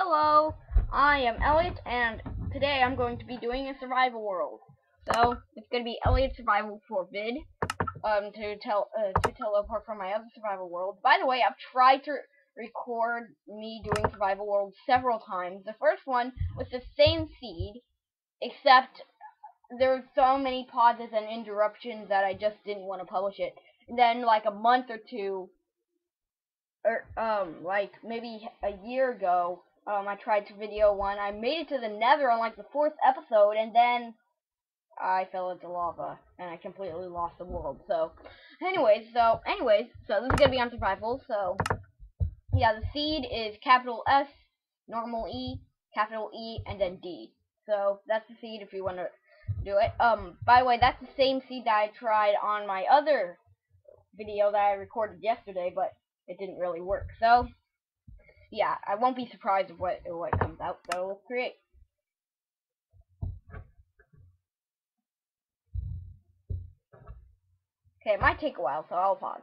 Hello, I am Elliot, and today I'm going to be doing a survival world. So it's going to be Elliot Survival for vid, um, to tell uh, to tell apart from my other survival world. By the way, I've tried to record me doing survival world several times. The first one was the same seed, except there were so many pauses and interruptions that I just didn't want to publish it. And then, like a month or two, or um, like maybe a year ago, um, I tried to video one. I made it to the Nether on like the fourth episode, and then I fell into lava, and I completely lost the world. So, anyways, so anyways, so this is gonna be on survival. So, yeah, the seed is capital S, normal E, capital E, and then D. So that's the seed if you want to do it. Um, by the way, that's the same seed that I tried on my other video that I recorded yesterday, but it didn't really work. So, yeah, I won't be surprised if what what comes out. So let's create. Okay, it might take a while, so I'll pause.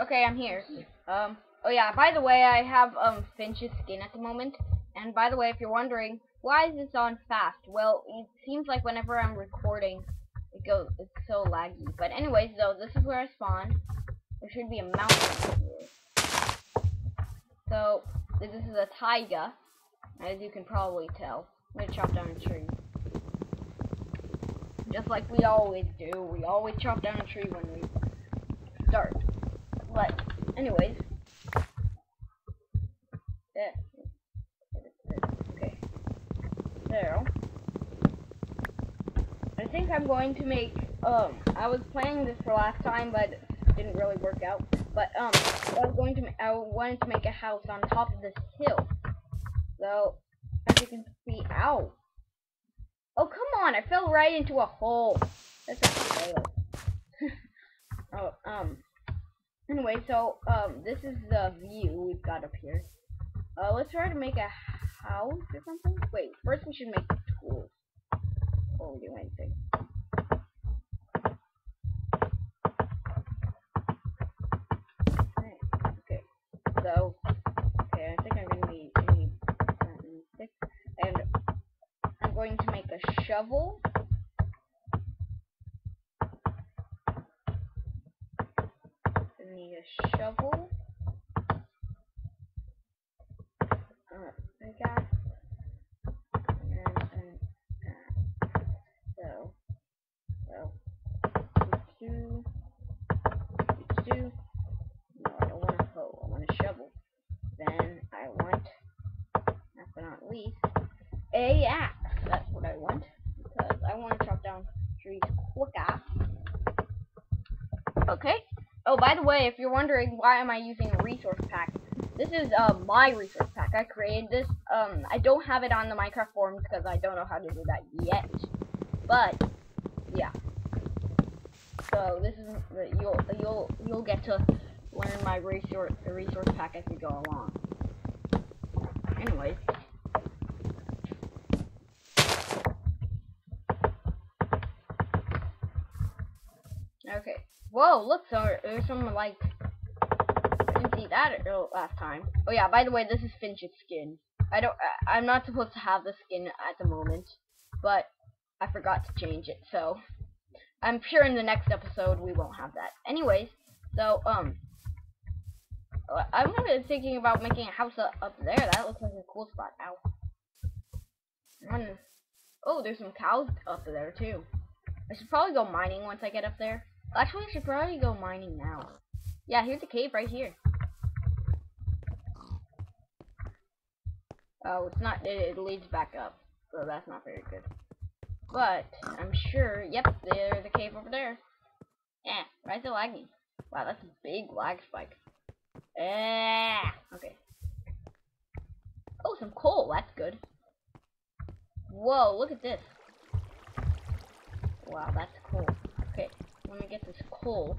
Okay, I'm here. Um, oh yeah, by the way, I have um Finch's skin at the moment. And by the way, if you're wondering, why is this on fast? Well, it seems like whenever I'm recording, it goes, it's so laggy. But anyways, though, this is where I spawn. There should be a mountain here. So, this is a taiga, as you can probably tell. I'm gonna chop down a tree. Just like we always do. We always chop down a tree when we start. But, anyways. Yeah. Okay. There. I think I'm going to make, um, I was planning this for last time, but didn't really work out. But um, I was going to, I wanted to make a house on top of this hill. So as you can see, ow. Oh come on! I fell right into a hole. That's a fail. oh um. Anyway, so um, this is the view we've got up here. Uh, let's try to make a house or something. Wait, first we should make tools before we do anything. So, okay, I think I'm gonna need, need six, and I'm going to make a shovel. I need a shovel. Uh, I got, and, and uh, so, so, two, two. No, I don't want a hoe. I want a shovel. Then I want, last but not least, a axe. That's what I want because I want to chop down trees quicker. Okay. Oh, by the way, if you're wondering why am I using a resource pack, this is uh, my resource pack. I created this. Um, I don't have it on the Minecraft forums because I don't know how to do that yet. But yeah. So this is you'll you'll you'll get to learn my resource the resource pack as we go along. Anyways. Okay. Whoa, look, so there's some like I didn't see that last time. Oh yeah, by the way, this is Finch's skin. I don't I, I'm not supposed to have the skin at the moment, but I forgot to change it, so I'm sure in the next episode we won't have that. Anyways, so um I'm thinking about making a house up, up there. That looks like a cool spot. Ow. Oh, there's some cows up there too. I should probably go mining once I get up there. Actually, I should probably go mining now. Yeah, here's a cave right here. Oh, it's not. It, it leads back up, so that's not very good. But I'm sure. Yep, there's a cave over there. Yeah, why is it lagging? Wow, that's a big lag spike. Ah, okay. Oh, some coal. That's good. Whoa, look at this. Wow, that's cool. Okay, let me get this coal.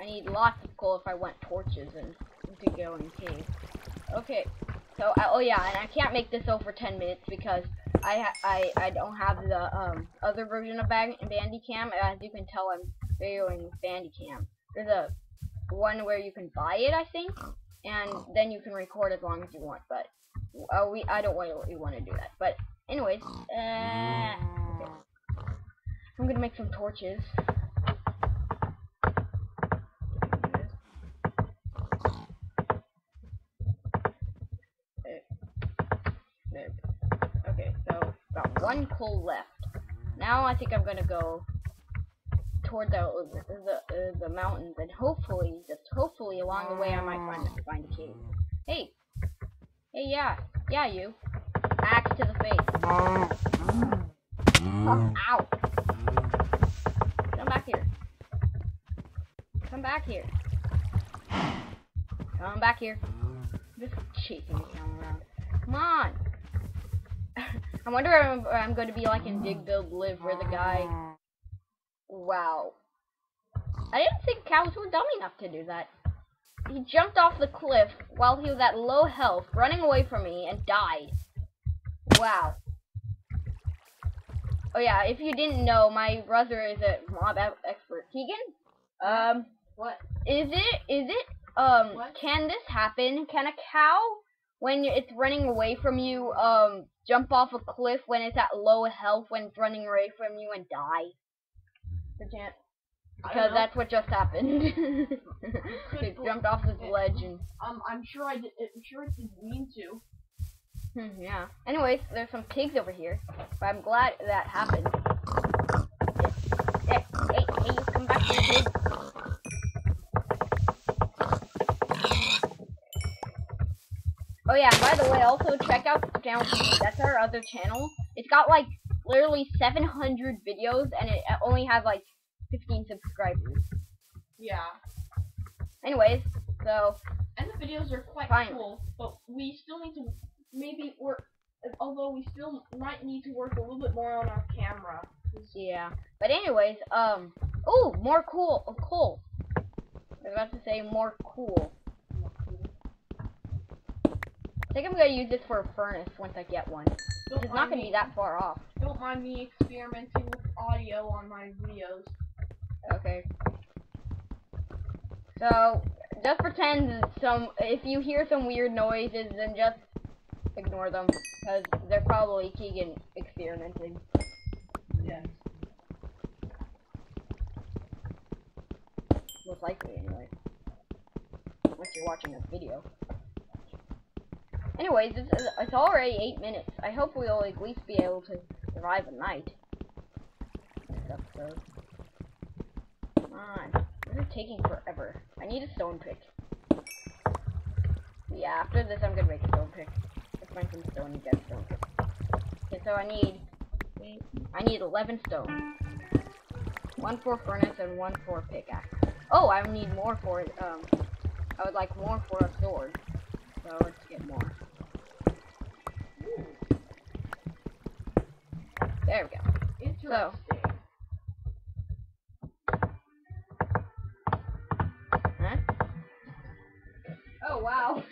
I need lots of coal if I want torches and, and to go in cave. Okay, so I, oh yeah, and I can't make this over 10 minutes because I I I don't have the um other version of Band Bandicam. As you can tell, I'm videoing Bandicam. There's a one where you can buy it, I think, and then you can record as long as you want. But uh, we I don't we want to do that. But anyways, uh, okay. I'm gonna make some torches. Okay, so got one coal left. Now I think I'm gonna go toward the the uh, the mountains and hopefully, just hopefully, along the way I might find find a cave. Hey, hey, yeah, yeah, you. Axe to the face. Oh, ow. Come back here. Come back here. Come back here. Just chasing me around. Come on. I wonder if I'm, I'm, going to be like in Dig Build Live where the guy... Wow. I didn't think cows were dumb enough to do that. He jumped off the cliff while he was at low health, running away from me, and died. Wow. Oh yeah, if you didn't know, my brother is a mob expert. Keegan? Um, what? Is it, is it, um, what? can this happen? Can a cow when it's running away from you, um, jump off a cliff when it's at low health, when it's running away from you and die? Pretend. Because that's what just happened. It jumped off this it- ledge and, Um, I'm sure I did. I'm sure it didn't mean to. hmm, yeah. Anyways, there's some pigs over here, but I'm glad that happened. Hey, hey, hey, you come back here, pig. Oh yeah, by the way, also check out Channel That's our other channel. It's got like literally 700 videos, and it only has like 15 subscribers. Yeah. Anyways, so And the videos are quite Fine. cool, but we still need to maybe work. Although we still might need to work a little bit more on our camera. yeah. But anyways, um, oh, more cool, oh, cool. I was about to say more cool. I think I'm gonna use this for a furnace once I get one. Don't It's not gonna me- be that far off. Don't mind me experimenting with audio on my videos. Okay. So, just pretend some, if you hear some weird noises, then just ignore them, because they're probably Keegan experimenting. Yes. Most likely, anyway. Unless you're watching this video. Anyways, it's, it's already 8 minutes. I hope we'll at least be able to survive a night. This episode. Come on. This is taking forever. I need a stone pick. Yeah, after this I'm gonna make a stone pick. Let's find some stone and get stone pick. Okay, so I need... I need 11 stone. One for furnace and one for pickaxe. Oh, I need more for um. I would like more for a sword. So let's get more. There we go. Interesting. Huh? Oh wow.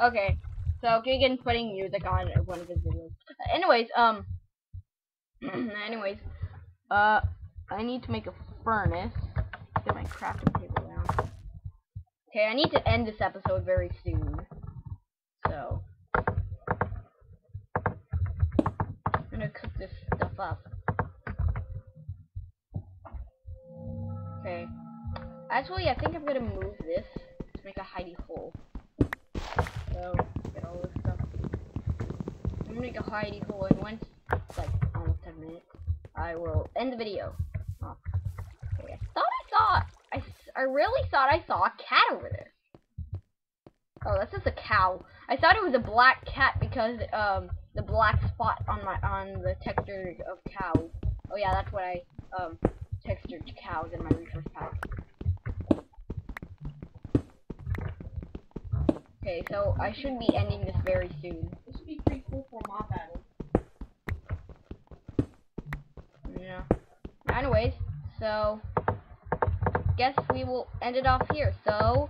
okay. So Keegan's putting music on one of his videos. Anyways, um. anyways, uh, I need to make a furnace. Get my crafting table down. Okay, I need to end this episode very soon. So. I'm gonna cook this stuff up. Okay. Actually, I think I'm gonna move this to make a hidey hole. So, get all this stuff. I'm gonna make a hidey hole, and once like almost 10 minutes, I will end the video. Oh. Okay, I thought I saw, I, I really thought I saw a cat over there. Oh, that's just a cow. I thought it was a black cat because, um, the black spot on my, on the texture of cows. Oh yeah, that's what I, um, textured cows in my resource pack. Okay, so I should be ending this very soon. This would be pretty cool for mob battle. Yeah. Anyways, so guess we will end it off here. So,